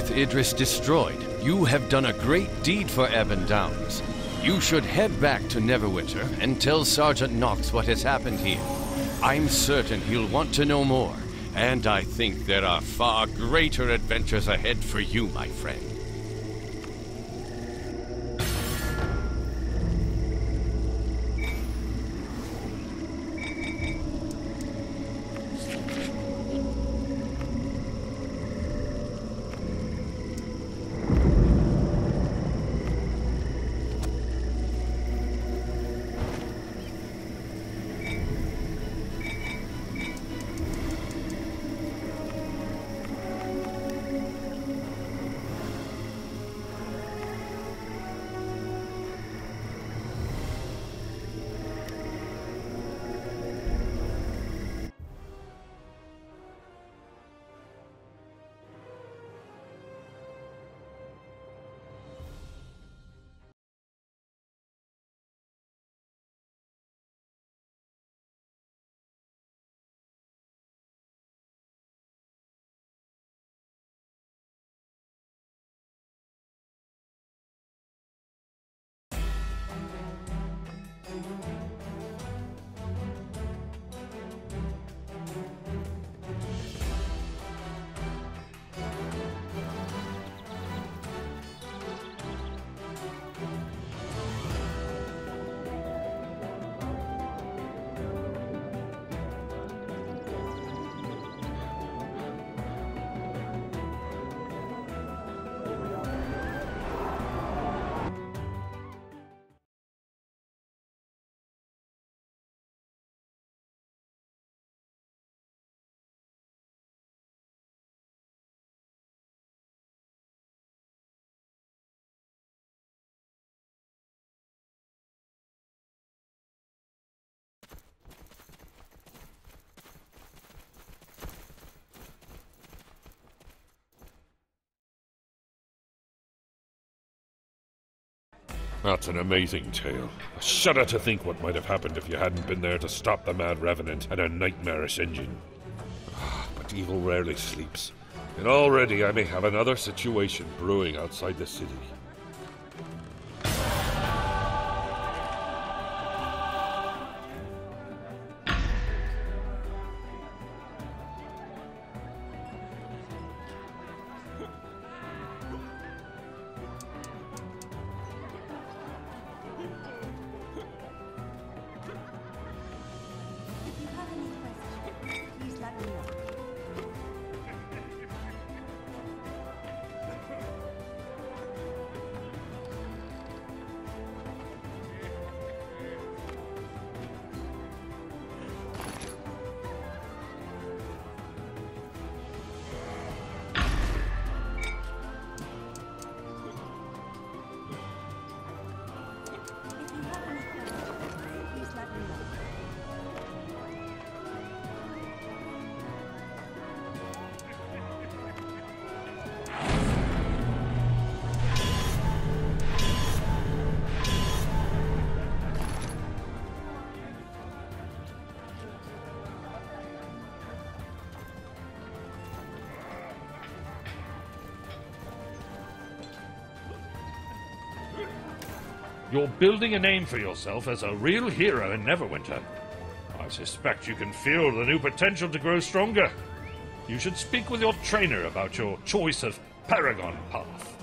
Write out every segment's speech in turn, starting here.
With Idris destroyed, you have done a great deed for Ebon Downs. You should head back to Neverwinter and tell Sergeant Knox what has happened here. I'm certain he'll want to know more, and I think there are far greater adventures ahead for you, my friend. That's an amazing tale. I shudder to think what might have happened if you hadn't been there to stop the mad revenant and a nightmarish engine. Ah, But evil rarely sleeps. And already I may have another situation brewing outside the city. You're building a name for yourself as a real hero in Neverwinter. I suspect you can feel the new potential to grow stronger. You should speak with your trainer about your choice of Paragon path.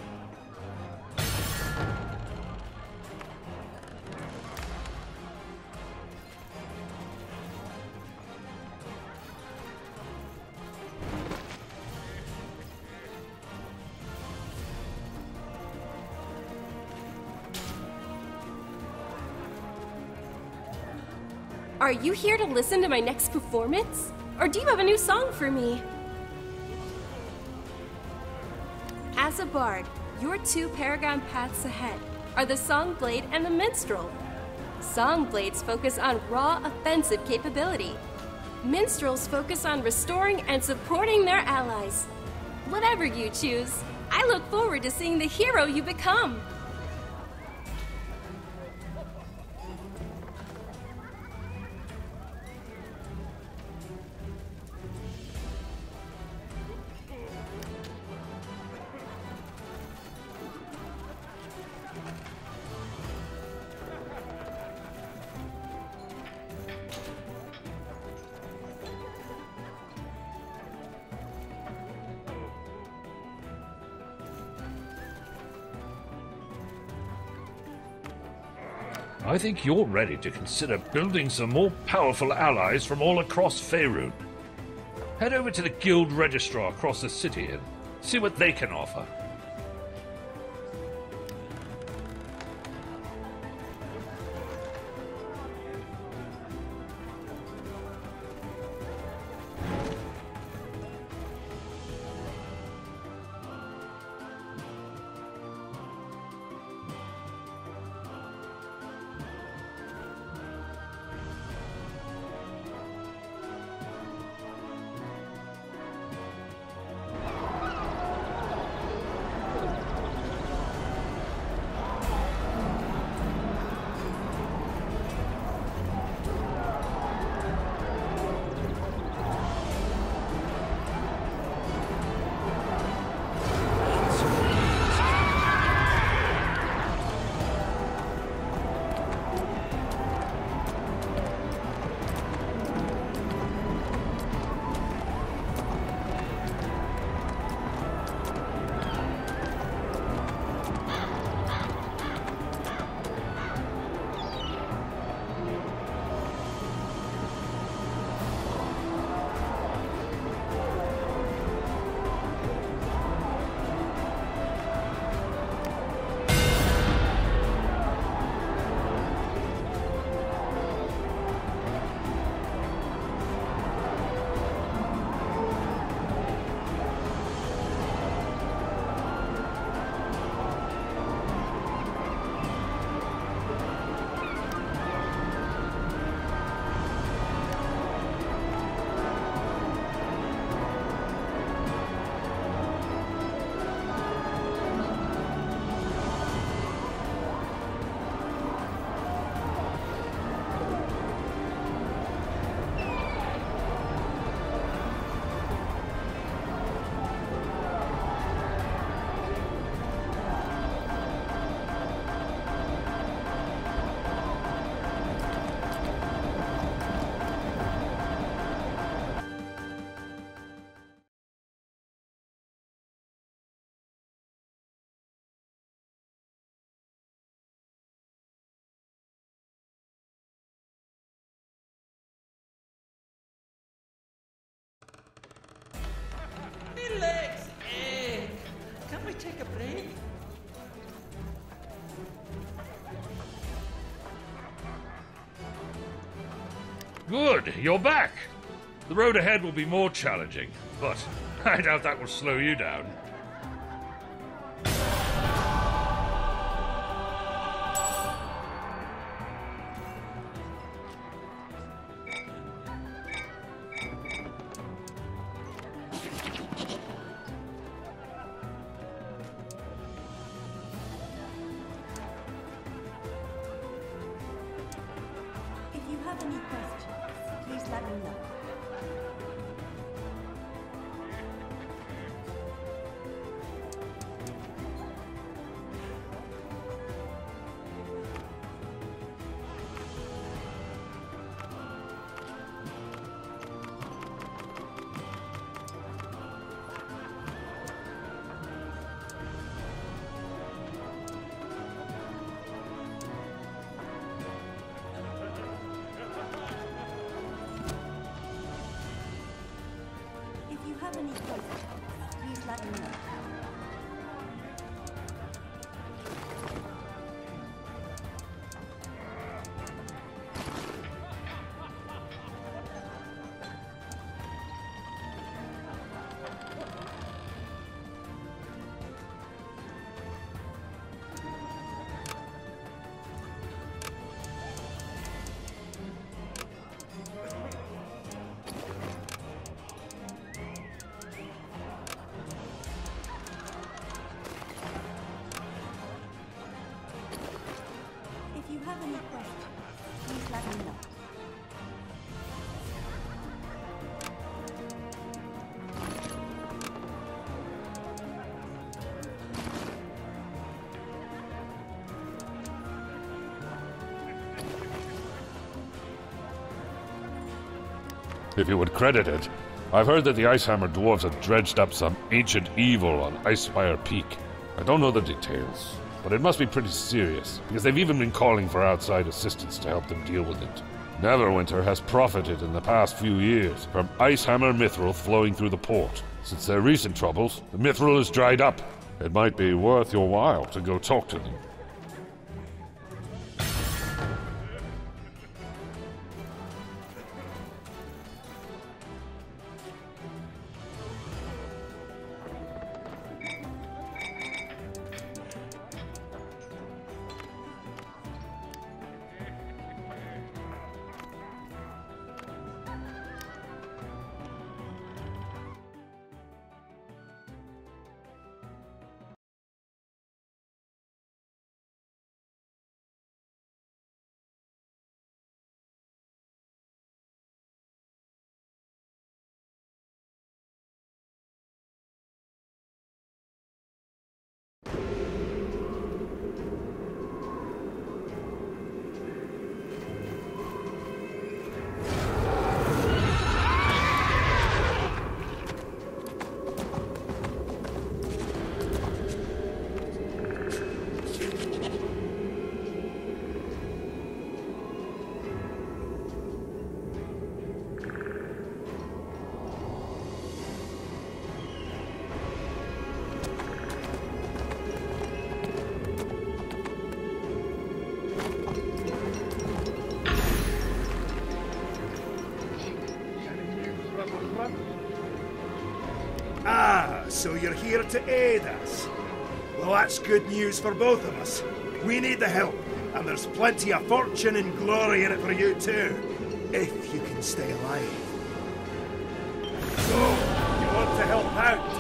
Are you here to listen to my next performance? Or do you have a new song for me? As a bard, your two paragon paths ahead are the Songblade and the Minstrel. Songblades focus on raw offensive capability. Minstrels focus on restoring and supporting their allies. Whatever you choose, I look forward to seeing the hero you become. I think you're ready to consider building some more powerful allies from all across Faerun. Head over to the Guild Registrar across the city and see what they can offer. Good, you're back. The road ahead will be more challenging, but I doubt that will slow you down. Please let me know. If you would credit it, I've heard that the Icehammer dwarves have dredged up some ancient evil on Icespire Peak. I don't know the details, but it must be pretty serious, because they've even been calling for outside assistance to help them deal with it. Neverwinter has profited in the past few years from Icehammer Mithril flowing through the port. Since their recent troubles, the Mithril is dried up. It might be worth your while to go talk to them. So you're here to aid us. Well, that's good news for both of us. We need the help, and there's plenty of fortune and glory in it for you too, if you can stay alive. So, you want to help out?